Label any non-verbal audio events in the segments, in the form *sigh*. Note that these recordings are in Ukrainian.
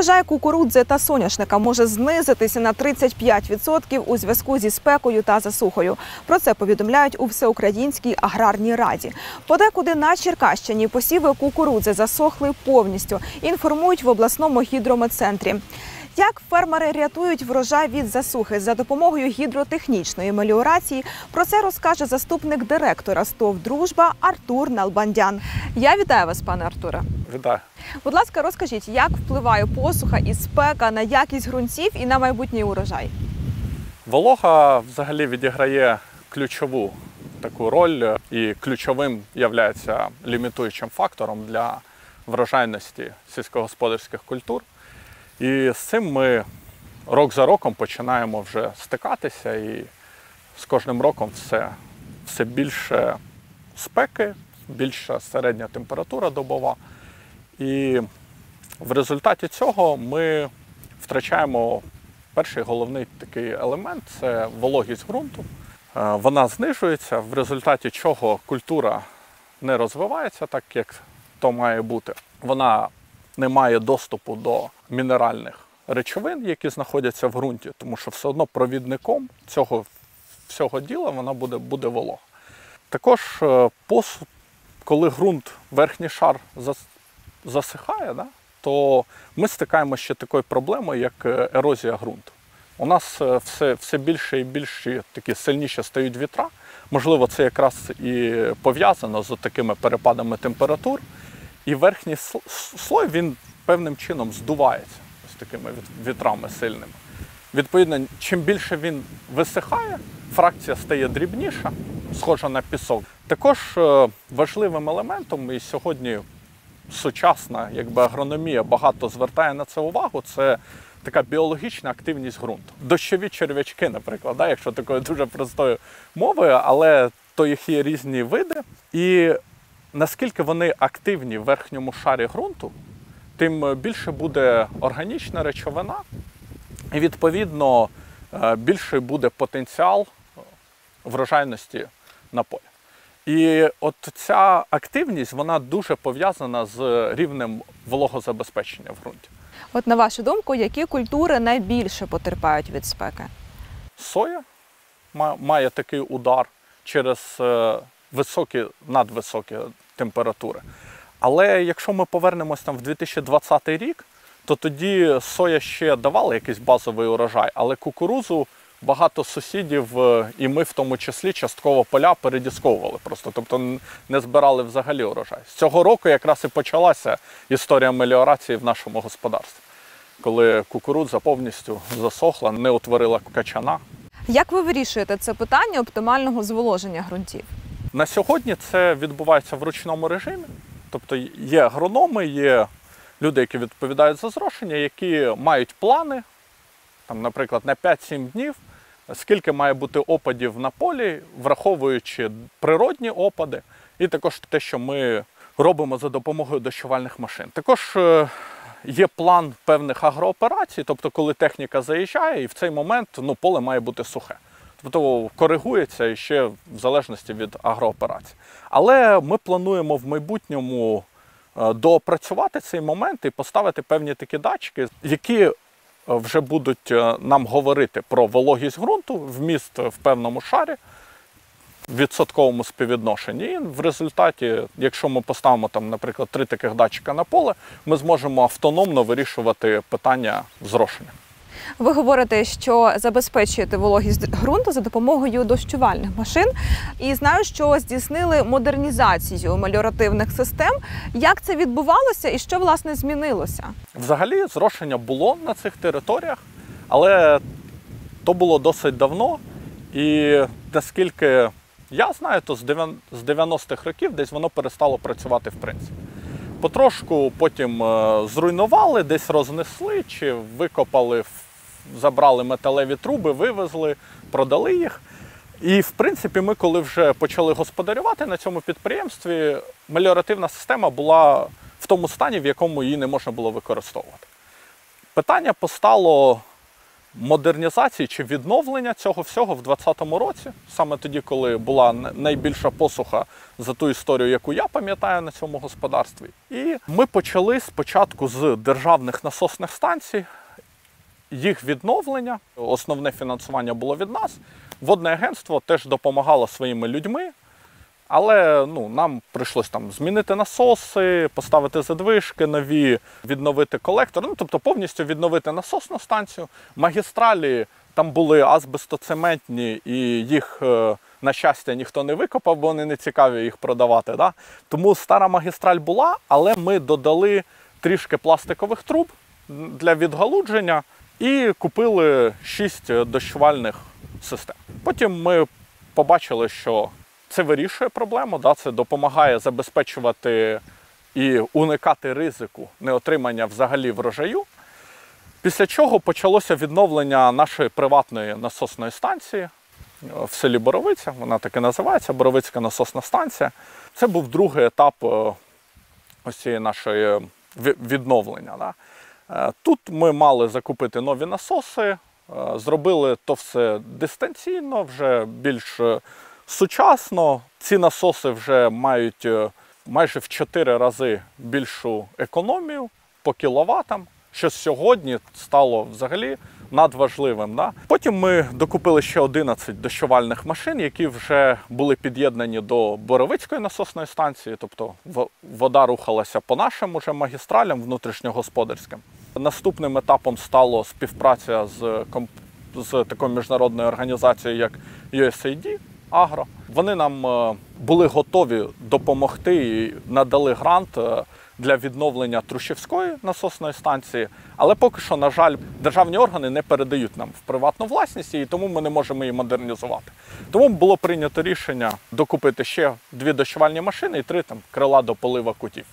Урожай кукурудзи та соняшника може знизитися на 35% у зв'язку зі спекою та засухою. Про це повідомляють у Всеукраїнській аграрній раді. Подекуди на Черкащині посіви кукурудзи засохли повністю. Інформують в обласному гідрометцентрі. Як фермери рятують врожай від засухи за допомогою гідротехнічної меліорації, про це розкаже заступник директора СТОВ Дружба Артур Налбандян. Я вітаю вас, пане Артуре. Вітаю. Будь ласка, розкажіть, як впливає посуха і спека на якість ґрунтів і на майбутній урожай? Волога взагалі відіграє ключову таку роль і ключовим є лімітуючим фактором для врожайності сільськогосподарських культур. І з цим ми рок за роком починаємо вже стикатися, і з кожним роком все, все більше спеки, більша середня температура добова. І в результаті цього ми втрачаємо перший головний такий елемент це вологість ґрунту. Е, Вона знижується, в результаті чого культура не розвивається так, як то має бути. Вона не має доступу до мінеральних речовин, які знаходяться в ґрунті, тому що все одно провідником цього всього діла вона буде, буде волога. Також е, пос, коли ґрунт, верхній шар засихає, да, то ми стикаємося ще такою проблемою, як е, ерозія ґрунту. У нас е, все, все більше і більше такі сильніші стають вітра. Можливо, це якраз і пов'язано з такими перепадами температур. І верхній слой він певним чином здувається ось такими віт- вітрами сильними. Відповідно, чим більше він висихає, фракція стає дрібніша, схожа на пісок. Також е, важливим елементом, і сьогодні сучасна якби, агрономія багато звертає на це увагу, це така біологічна активність ґрунту. Дощові черв'ячки, наприклад, да, якщо такою дуже простою мовою, але то їх є різні види. І наскільки вони активні в верхньому шарі ґрунту, тим більше буде органічна речовина, і відповідно е, більший буде потенціал врожайності на полі. І от ця активність вона дуже пов'язана з рівнем вологозабезпечення в ґрунті. От на вашу думку, які культури найбільше потерпають від спеки? Соя має такий удар через е, високі, надвисокі температури. Але якщо ми повернемось там в 2020 рік, то тоді соя ще давала якийсь базовий урожай, але кукурузу багато сусідів, е, і ми в тому числі частково поля передісковували просто, тобто не збирали взагалі урожай. З цього року якраз і почалася історія меліорації в нашому господарстві, коли кукурудза повністю засохла, не утворила качана. Як ви вирішуєте це питання оптимального зволоження ґрунтів? На сьогодні це відбувається в ручному режимі. Тобто є агрономи, є люди, які відповідають за зрошення, які мають плани, там, наприклад, на 5-7 днів, скільки має бути опадів на полі, враховуючи природні опади, і також те, що ми робимо за допомогою дощувальних машин. Також е, є план певних агрооперацій, тобто, коли техніка заїжджає, і в цей момент ну, поле має бути сухе. Тобто коригується ще в залежності від агрооперацій. Але ми плануємо в майбутньому е, доопрацювати цей момент і поставити певні такі датчики, які е, вже будуть е, нам говорити про вологість ґрунту, вміст в певному шарі, в відсотковому співвідношенні. І в результаті, якщо ми поставимо там, наприклад, три таких датчика на поле, ми зможемо автономно вирішувати питання зрошення. Ви говорите, що забезпечуєте вологість ґрунту за допомогою дощувальних машин. І знаю, що здійснили модернізацію меліоративних систем. Як це відбувалося і що власне змінилося? Взагалі зрошення було на цих територіях, але то було досить давно. І наскільки я знаю, то з дев'ян- 90-х років десь воно перестало працювати в принципі. Потрошку потім е, зруйнували, десь рознесли чи викопали, в- забрали металеві труби, вивезли, продали їх. І в принципі, ми, коли вже почали господарювати на цьому підприємстві, меліоративна система була в тому стані, в якому її не можна було використовувати. Питання постало модернізації чи відновлення цього всього в 2020 році, саме тоді, коли була найбільша посуха за ту історію, яку я пам'ятаю на цьому господарстві. І ми почали спочатку з державних насосних станцій, їх відновлення. Основне фінансування було від нас. Водне агентство теж допомагало своїми людьми. Але ну, нам прийшлось там змінити насоси, поставити задвижки нові, відновити колектор. Ну, тобто повністю відновити насосну станцію. Магістралі там були азбестоцементні, і їх, е, на щастя, ніхто не викопав, бо вони не цікаві їх продавати. Да? Тому стара магістраль була, але ми додали трішки пластикових труб для відгалудження і купили шість дощувальних систем. Потім ми побачили, що це вирішує проблему, да, це допомагає забезпечувати і уникати ризику неотримання взагалі врожаю. Після чого почалося відновлення нашої приватної насосної станції е, в селі Боровиця. Вона так і називається Боровицька насосна станція. Це був другий етап е, ось цієї нашої відновлення. Да. Е, Тут ми мали закупити нові насоси, е, зробили то все дистанційно, вже більш е, сучасно. Ці насоси вже мають майже в 4 рази більшу економію по кіловатам, що сьогодні стало взагалі надважливим. Да? Потім ми докупили ще 11 дощувальних машин, які вже були під'єднані до Боровицької насосної станції, тобто вода рухалася по нашим уже магістралям внутрішньогосподарським. Наступним етапом стало співпраця з, з такою міжнародною організацією, як USAID Agro. Вони нам е, були готові допомогти і надали грант е, для відновлення Трущівської насосної станції. Але поки що, на жаль, державні органи не передають нам в приватну власність, і тому ми не можемо її модернізувати. Тому було прийнято рішення докупити ще дві дощувальні машини і три там крила до полива кутів.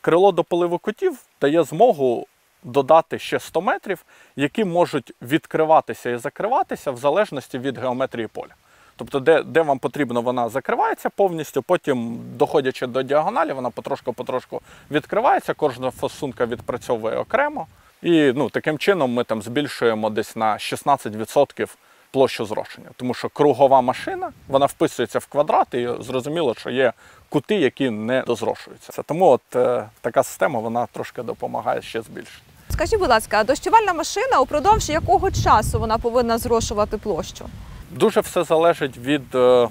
Крило до поливу котів дає змогу додати ще 100 метрів, які можуть відкриватися і закриватися в залежності від геометрії поля. Тобто, де, де вам потрібно, вона закривається повністю, потім, доходячи до діагоналі, вона потрошку-потрошку відкривається, кожна фасунка відпрацьовує окремо. І ну, таким чином ми там збільшуємо десь на 16% площу зрошення. Тому що кругова машина вона вписується в квадрат, і зрозуміло, що є кути, які не дозрошуються. Тому от е, така система вона трошки допомагає ще збільшити. Скажіть, будь ласка, дощувальна машина упродовж якого часу вона повинна зрошувати площу? Дуже все залежить від е,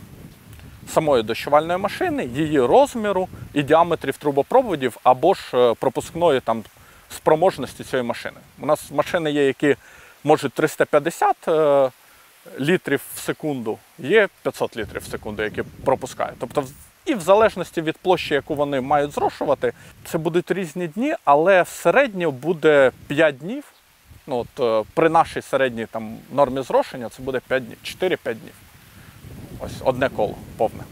самої дощувальної машини, її розміру і діаметрів трубопроводів або ж е, пропускної там спроможності цієї машини. У нас машини є, які можуть 350 е, літрів в секунду, є 500 літрів в секунду, які пропускають. Тобто, і в залежності від площі, яку вони мають зрошувати, це будуть різні дні, але середньо буде 5 днів. Ну, от, е, при нашій середній там, нормі зрошення це буде 5 днів, 4-5 днів. Ось одне коло повне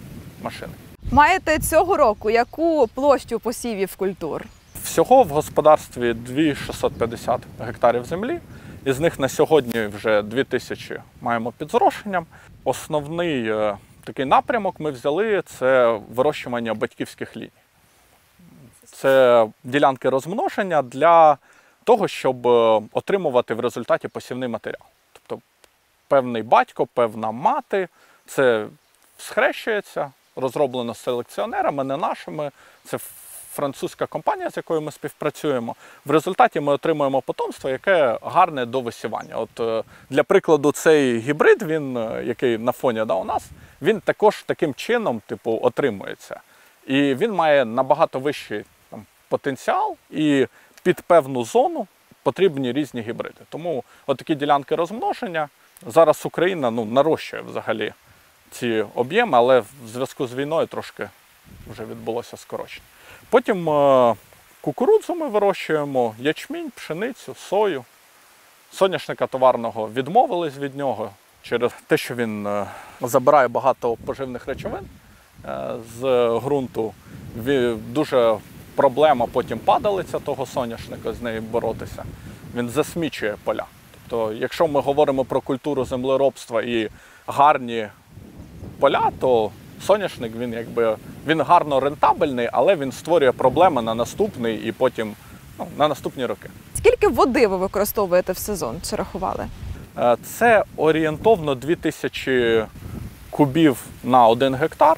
машини. Маєте цього року яку площу посівів культур? Всього в господарстві 2650 гектарів землі. Із них на сьогодні вже 2000 маємо під зрошенням. Основний е, такий напрямок ми взяли це вирощування батьківських ліній. Це ділянки розмноження для того, щоб е, отримувати в результаті посівний матеріал. Тобто певний батько, певна мати, це схрещується, розроблено селекціонерами, не нашими. Це французька компанія, з якою ми співпрацюємо. В результаті ми отримуємо потомство, яке гарне до висівання. От е, для прикладу, цей гібрид, він, е, який на фоні да, у нас, він також таким чином, типу, отримується. І він має набагато вищий там, потенціал, і під певну зону потрібні різні гібриди. Тому такі ділянки розмноження. Зараз Україна ну, нарощує взагалі ці об'єми, але в зв'язку з війною трошки вже відбулося скорочення. Потім е, кукурудзу ми вирощуємо, ячмінь, пшеницю, сою. Соняшника товарного відмовились від нього через те, що він е, забирає багато поживних речовин е, з ґрунту. Дуже проблема потім падалиця того соняшника, з нею боротися. Він засмічує поля. Тобто, якщо ми говоримо про культуру землеробства і гарні поля, то соняшник він якби він гарно рентабельний, але він створює проблеми на наступний і потім ну, на наступні роки. Скільки води ви використовуєте в сезон? Чи рахували? Е, Це орієнтовно 2000 кубів на 1 гектар.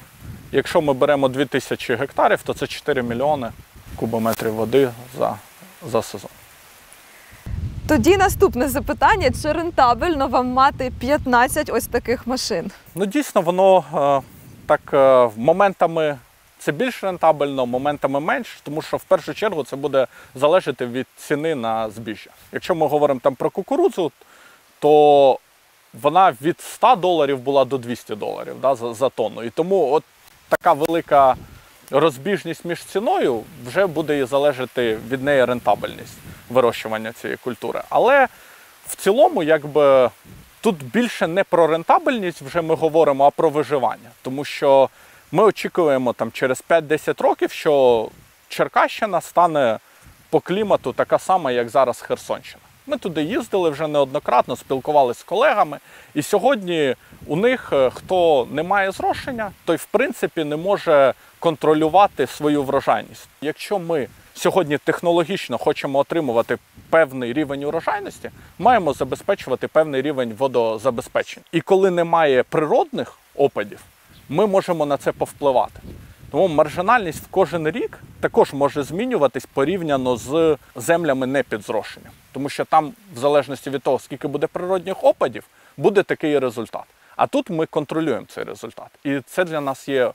Якщо ми беремо 2000 гектарів, то це 4 мільйони кубометрів води за, за сезон. Тоді наступне запитання: чи рентабельно вам мати 15 ось таких машин? Ну, дійсно, воно е, так е, моментами це більш рентабельно, моментами менш, тому що в першу чергу це буде залежати від ціни на збіжжя. Якщо ми говоримо там про кукурудзу, то вона від 100 доларів була до 200 доларів да, за, за тонну. І тому от така велика розбіжність між ціною вже буде і залежати від неї рентабельність вирощування цієї культури. Але в цілому, якби тут більше не про рентабельність вже ми говоримо, а про виживання. Тому що ми очікуємо там через 5-10 років, що Черкащина стане по клімату така сама, як зараз Херсонщина. Ми туди їздили вже неоднократно, спілкувалися з колегами. І сьогодні у них, е, хто не має зрошення, той в принципі не може контролювати свою врожайність. Якщо ми сьогодні технологічно хочемо отримувати певний рівень урожайності, маємо забезпечувати певний рівень водозабезпечення. І коли немає природних опадів, ми можемо на це повпливати. Тому маржинальність в кожен рік також може змінюватись порівняно з землями не під зрошенням. Тому що там, в залежності від того, скільки буде природних опадів, буде такий результат. А тут ми контролюємо цей результат. І це для нас є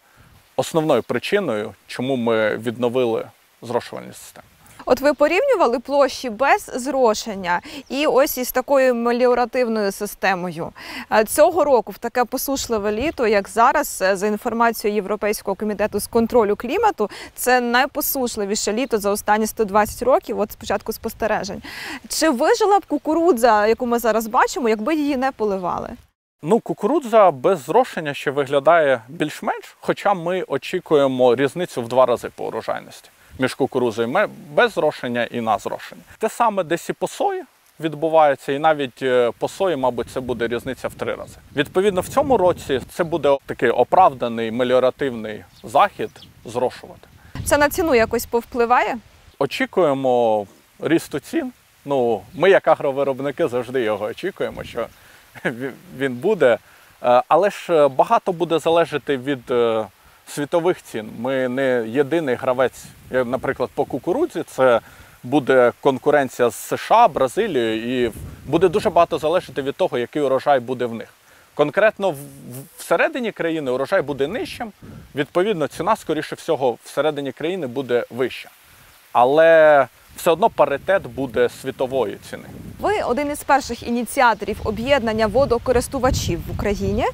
основною причиною, чому ми відновили зрошувальні системи. От ви порівнювали площі без зрошення і ось із такою меліоративною системою. Е, Цього року в таке посушливе літо, як зараз, е, за інформацією Європейського комітету з контролю клімату, це найпосушливіше літо за останні 120 років, от спочатку спостережень. Чи вижила б кукурудза, яку ми зараз бачимо, якби її не поливали? Ну, кукурудза без зрошення ще виглядає більш-менш, хоча ми очікуємо різницю в два рази по урожайності між кукурудзою ме- без зрошення і на зрошення. Те саме десь і по сої відбувається, і навіть е, по сої, мабуть, це буде різниця в три рази. Відповідно, в цьому році це буде такий оправданий меліоративний захід зрошувати. Це на ціну якось повпливає? Очікуємо рісту цін. Ну, ми, як агровиробники, завжди його очікуємо, що *laughs* він- буде. Е, Але ж е, багато буде залежати від світових цін. Ми не єдиний гравець, наприклад, по кукурудзі. Це буде конкуренція з США, Бразилією, і буде дуже багато залежати від того, який урожай буде в них. Конкретно всередині країни урожай буде нижчим. Відповідно, ціна, скоріше всього, всередині країни буде вища. Але все одно паритет буде світової ціни. Ви один із перших ініціаторів об'єднання водокористувачів в Україні.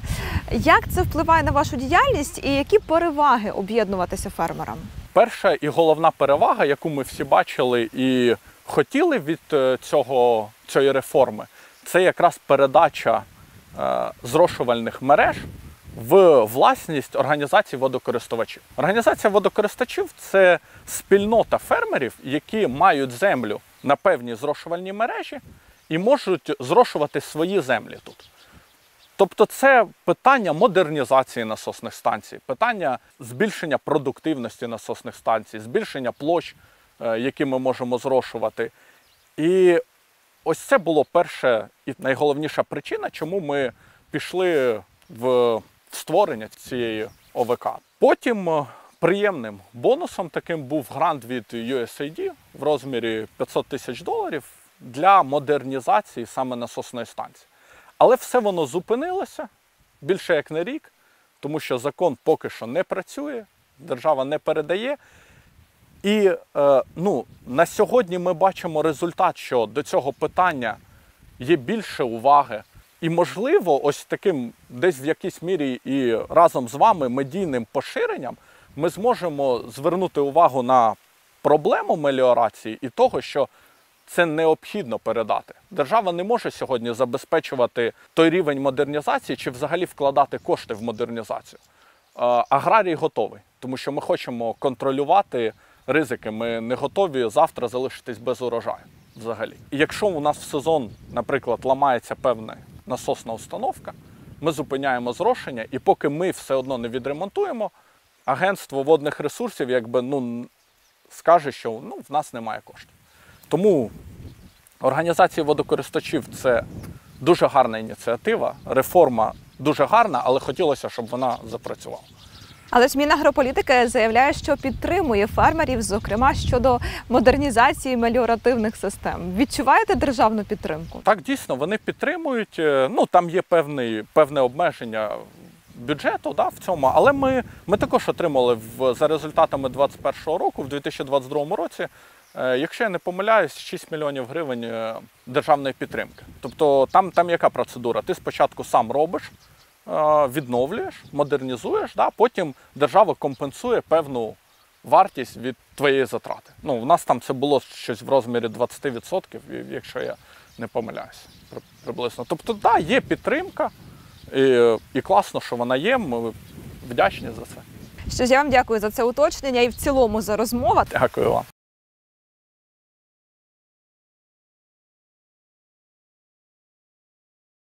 Як це впливає на вашу діяльність і які переваги об'єднуватися фермерам? Перша і головна перевага, яку ми всі бачили і хотіли від е, цього, цієї реформи, це якраз передача е, зрошувальних мереж в власність організацій водокористувачів. Організація водокористувачів це спільнота фермерів, які мають землю на певній зрошувальній мережі і можуть зрошувати свої землі тут. Тобто це питання модернізації насосних станцій, питання збільшення продуктивності насосних станцій, збільшення площ, е, які ми можемо зрошувати. І ось це було перша і найголовніша причина, чому ми пішли в створення цієї ОВК. Потім е, приємним бонусом таким був грант від USAID в розмірі 500 тисяч доларів для модернізації саме насосної станції. Але все воно зупинилося більше як на рік, тому що закон поки що не працює, держава не передає. І е, ну, на сьогодні ми бачимо результат, що до цього питання є більше уваги. І, можливо, ось таким десь в якійсь мірі і разом з вами медійним поширенням ми зможемо звернути увагу на проблему меліорації і того, що це необхідно передати. Держава не може сьогодні забезпечувати той рівень модернізації чи взагалі вкладати кошти в модернізацію. Аграрій готовий, тому що ми хочемо контролювати ризики. Ми не готові завтра залишитись без урожаю взагалі. Якщо у нас в сезон, наприклад, ламається певна насосна установка, ми зупиняємо зрошення, і поки ми все одно не відремонтуємо, агентство водних ресурсів якби ну скаже, що ну, в нас немає коштів. Тому організації водокористувачів це дуже гарна ініціатива. Реформа дуже гарна, але хотілося, щоб вона запрацювала. Але ж Мінагрополітики заявляє, що підтримує фермерів, зокрема щодо модернізації меліоративних систем. Відчуваєте державну підтримку? Так, дійсно, вони підтримують. е, Ну там є певний, певне обмеження бюджету да, в цьому, але ми, ми також отримали в, за результатами 2021 року, в 2022 році, е, якщо я не помиляюсь, 6 мільйонів гривень е, державної підтримки. Тобто там, там яка процедура? Ти спочатку сам робиш, відновлюєш, модернізуєш, да, потім держава компенсує певну вартість від твоєї затрати. Ну, у нас там це було щось в розмірі 20%, якщо я не помиляюся, при- приблизно. Тобто, так, да, є підтримка, і, і класно, що вона є. Ми вдячні за це. Що ж я вам дякую за це уточнення і в цілому за розмову. Дякую вам.